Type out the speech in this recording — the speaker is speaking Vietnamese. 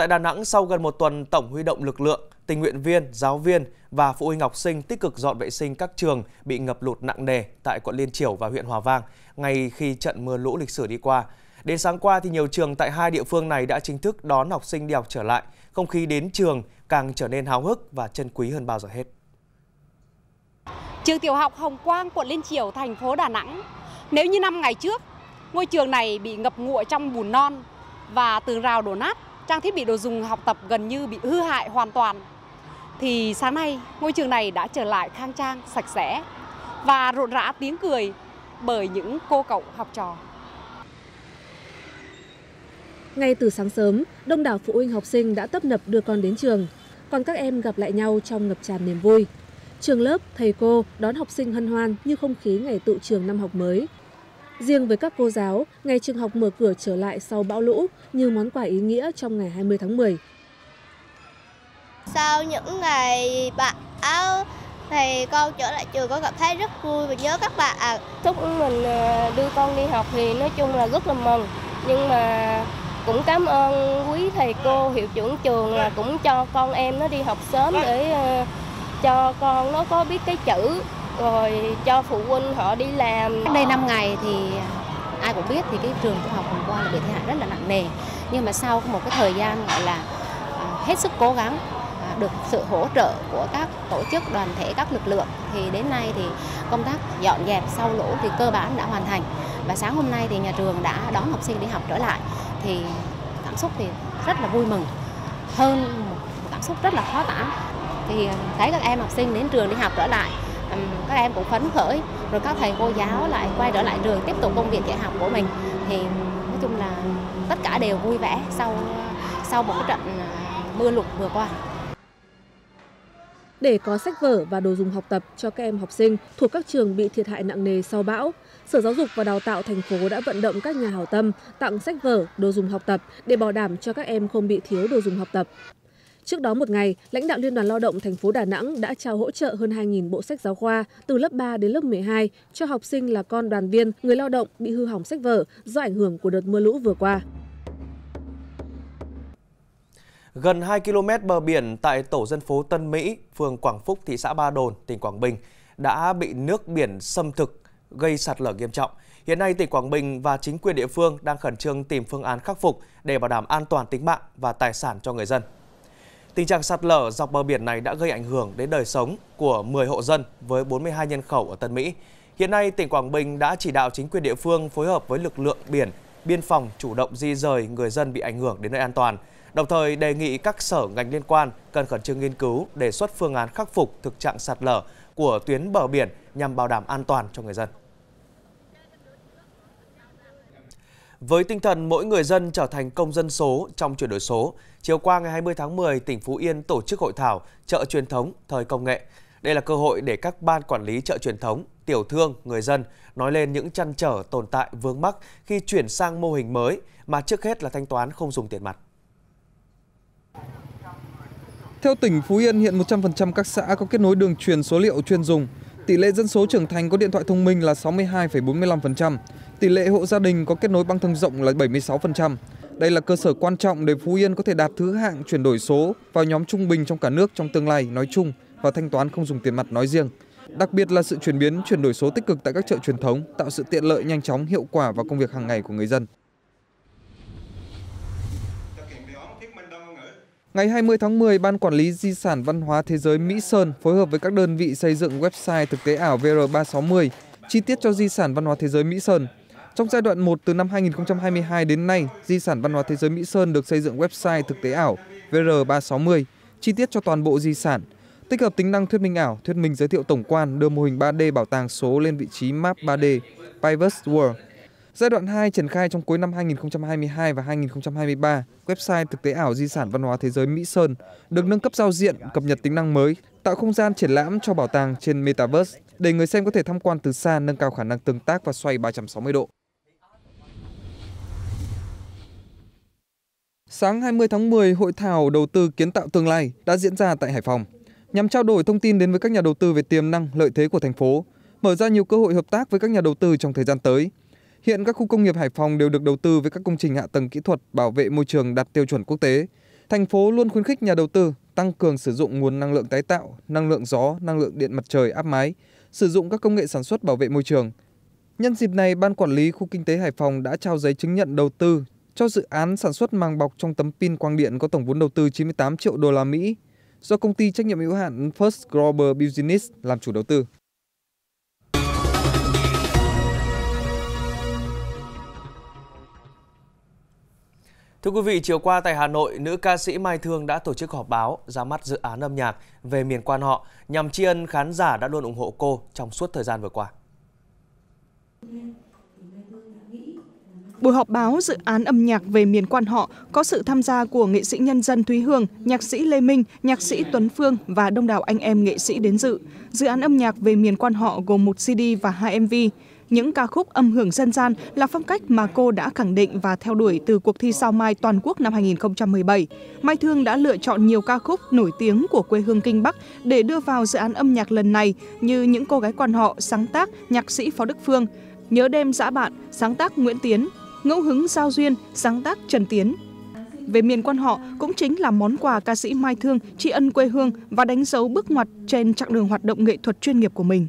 Tại Đà Nẵng, sau gần một tuần tổng huy động lực lượng, tình nguyện viên, giáo viên và phụ huynh học sinh tích cực dọn vệ sinh các trường bị ngập lụt nặng nề tại quận Liên Triểu và huyện Hòa Vang ngay khi trận mưa lũ lịch sử đi qua. Đến sáng qua thì nhiều trường tại hai địa phương này đã chính thức đón học sinh đi học trở lại. Không khí đến trường càng trở nên háo hức và chân quý hơn bao giờ hết. Trường tiểu học Hồng Quang, quận Liên Triểu, thành phố Đà Nẵng. Nếu như năm ngày trước, ngôi trường này bị ngập ngụa trong bùn non và tường rào đổ nát, trang thiết bị đồ dùng học tập gần như bị hư hại hoàn toàn, thì sáng nay ngôi trường này đã trở lại khang trang, sạch sẽ và rộn rã tiếng cười bởi những cô cậu học trò. Ngay từ sáng sớm, đông đảo phụ huynh học sinh đã tấp nập đưa con đến trường, còn các em gặp lại nhau trong ngập tràn niềm vui. Trường lớp, thầy cô đón học sinh hân hoan như không khí ngày tự trường năm học mới. Riêng với các cô giáo, ngày trường học mở cửa trở lại sau bão lũ như món quà ý nghĩa trong ngày 20 tháng 10. Sau những ngày bão thì con trở lại trường con cảm thấy rất vui và nhớ các bạn. À, lúc mình đưa con đi học thì nói chung là rất là mừng. Nhưng mà cũng cảm ơn quý thầy cô hiệu trưởng trường là cũng cho con em nó đi học sớm để à, cho con nó có biết cái chữ rồi cho phụ huynh họ đi làm. Cách đây 5 ngày thì ai cũng biết thì cái trường trung học hôm qua là bị thiệt hại rất là nặng nề. Nhưng mà sau một cái thời gian gọi là à, hết sức cố gắng à, được sự hỗ trợ của các tổ chức, đoàn thể, các lực lượng, thì đến nay thì công tác dọn dẹp, sau lũ thì cơ bản đã hoàn thành và sáng hôm nay thì nhà trường đã đón học sinh đi học trở lại thì cảm xúc thì rất là vui mừng hơn một cảm xúc rất là khó tả thì thấy các em học sinh đến trường đi học trở lại các em cũng phấn khởi rồi các thầy cô giáo lại quay trở lại trường tiếp tục công việc dạy học của mình thì nói chung là tất cả đều vui vẻ sau sau một cái trận à, mưa lụt vừa qua. Để có sách vở và đồ dùng học tập cho các em học sinh thuộc các trường bị thiệt hại nặng nề sau bão, Sở Giáo dục và Đào tạo thành phố đã vận động các nhà hảo tâm tặng sách vở, đồ dùng học tập để bảo đảm cho các em không bị thiếu đồ dùng học tập. Trước đó một ngày, lãnh đạo Liên đoàn Lao động thành phố Đà Nẵng đã trao hỗ trợ hơn 2.000 bộ sách giáo khoa từ lớp 3 đến lớp 12 cho học sinh là con đoàn viên, người lao động bị hư hỏng sách vở do ảnh hưởng của đợt mưa lũ vừa qua. Gần 2 km bờ biển tại tổ dân phố Tân Mỹ, phường Quảng Phúc, thị xã Ba Đồn, tỉnh Quảng Bình đã bị nước biển xâm thực gây sạt lở nghiêm trọng. Hiện nay, tỉnh Quảng Bình và chính quyền địa phương đang khẩn trương tìm phương án khắc phục để bảo đảm an toàn tính mạng và tài sản cho người dân. Tình trạng sạt lở dọc bờ biển này đã gây ảnh hưởng đến đời sống của 10 hộ dân với 42 nhân khẩu ở Tân Mỹ. Hiện nay, tỉnh Quảng Bình đã chỉ đạo chính quyền địa phương phối hợp với lực lượng biển, biên phòng chủ động di rời người dân bị ảnh hưởng đến nơi an toàn. Đồng thời đề nghị các sở ngành liên quan cần khẩn trương nghiên cứu đề xuất phương án khắc phục thực trạng sạt lở của tuyến bờ biển nhằm bảo đảm an toàn cho người dân. Với tinh thần mỗi người dân trở thành công dân số trong chuyển đổi số, chiều qua ngày 20 tháng 10, tỉnh Phú Yên tổ chức hội thảo chợ truyền thống thời công nghệ. Đây là cơ hội để các ban quản lý chợ truyền thống, tiểu thương, người dân nói lên những chăn trở tồn tại vướng mắc khi chuyển sang mô hình mới mà trước hết là thanh toán không dùng tiền mặt. Theo tỉnh Phú Yên, hiện 100% các xã có kết nối đường truyền số liệu chuyên dùng. Tỷ lệ dân số trưởng thành có điện thoại thông minh là 62,45%, tỷ lệ hộ gia đình có kết nối băng thông rộng là 76%. Đây là cơ sở quan trọng để Phú Yên có thể đạt thứ hạng chuyển đổi số vào nhóm trung bình trong cả nước trong tương lai nói chung và thanh toán không dùng tiền mặt nói riêng. Đặc biệt là sự chuyển biến chuyển đổi số tích cực tại các chợ truyền thống, tạo sự tiện lợi nhanh chóng, hiệu quả vào công việc hàng ngày của người dân. Ngày 20 tháng 10, Ban Quản lý Di sản Văn hóa Thế giới Mỹ Sơn phối hợp với các đơn vị xây dựng website thực tế ảo VR360 chi tiết cho Di sản Văn hóa Thế giới Mỹ Sơn. Trong giai đoạn 1 từ năm 2022 đến nay, Di sản Văn hóa Thế giới Mỹ Sơn được xây dựng website thực tế ảo VR360 chi tiết cho toàn bộ di sản, tích hợp tính năng thuyết minh ảo, thuyết minh giới thiệu tổng quan, đưa mô hình 3D bảo tàng số lên vị trí map 3D, Pivot World Giai đoạn 2 triển khai trong cuối năm 2022 và 2023, website thực tế ảo di sản văn hóa thế giới Mỹ Sơn được nâng cấp giao diện, cập nhật tính năng mới, tạo không gian triển lãm cho bảo tàng trên Metaverse để người xem có thể tham quan từ xa, nâng cao khả năng tương tác và xoay 360 độ. Sáng 20 tháng 10, hội thảo đầu tư kiến tạo tương lai đã diễn ra tại Hải Phòng, nhằm trao đổi thông tin đến với các nhà đầu tư về tiềm năng, lợi thế của thành phố, mở ra nhiều cơ hội hợp tác với các nhà đầu tư trong thời gian tới Hiện các khu công nghiệp Hải Phòng đều được đầu tư với các công trình hạ tầng kỹ thuật bảo vệ môi trường đạt tiêu chuẩn quốc tế. Thành phố luôn khuyến khích nhà đầu tư tăng cường sử dụng nguồn năng lượng tái tạo, năng lượng gió, năng lượng điện mặt trời áp mái, sử dụng các công nghệ sản xuất bảo vệ môi trường. Nhân dịp này, Ban Quản lý Khu Kinh tế Hải Phòng đã trao giấy chứng nhận đầu tư cho dự án sản xuất màng bọc trong tấm pin quang điện có tổng vốn đầu tư 98 triệu đô la Mỹ do công ty trách nhiệm hữu hạn First Global Business làm chủ đầu tư. Thưa quý vị, chiều qua tại Hà Nội, nữ ca sĩ Mai Thương đã tổ chức họp báo ra mắt dự án âm nhạc về miền quan họ nhằm tri ân khán giả đã luôn ủng hộ cô trong suốt thời gian vừa qua. Buổi họp báo dự án âm nhạc về miền quan họ có sự tham gia của nghệ sĩ nhân dân Thúy Hương, nhạc sĩ Lê Minh, nhạc sĩ Tuấn Phương và đông đảo anh em nghệ sĩ đến dự. Dự án âm nhạc về miền quan họ gồm một CD và hai MV. Những ca khúc âm hưởng dân gian là phong cách mà cô đã khẳng định và theo đuổi từ cuộc thi sao mai toàn quốc năm 2017. Mai Thương đã lựa chọn nhiều ca khúc nổi tiếng của quê hương Kinh Bắc để đưa vào dự án âm nhạc lần này như Những cô gái quan họ sáng tác nhạc sĩ Phó Đức Phương, Nhớ đêm dã bạn sáng tác Nguyễn Tiến, Ngẫu hứng giao duyên sáng tác Trần Tiến. Về miền quan họ cũng chính là món quà ca sĩ Mai Thương tri ân quê hương và đánh dấu bước ngoặt trên chặng đường hoạt động nghệ thuật chuyên nghiệp của mình.